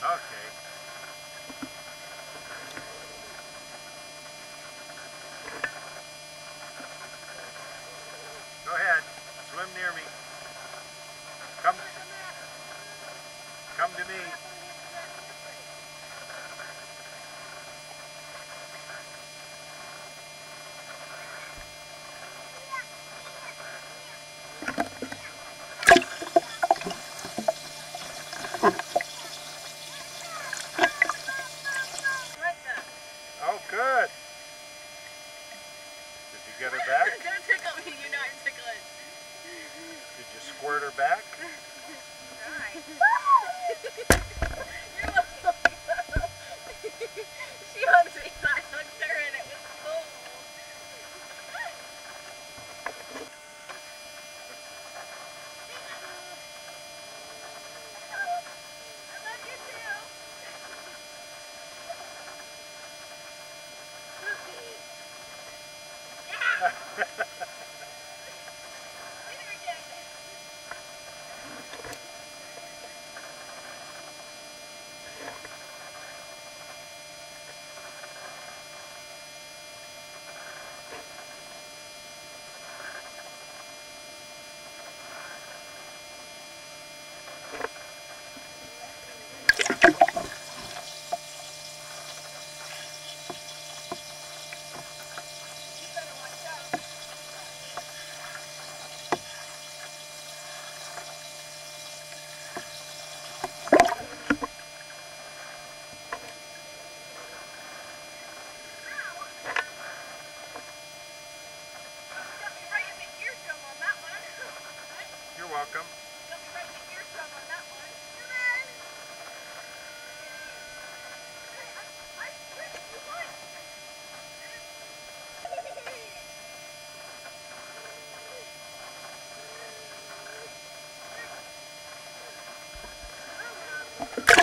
Okay. Go ahead. Swim near me. Come. Come to me. get her back? Don't tickle me, you know I'm tickling. Did you squirt her back? Nice. You're welcome. You